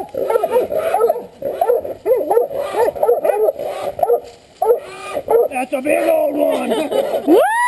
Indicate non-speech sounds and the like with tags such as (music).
That's a big old one. (laughs)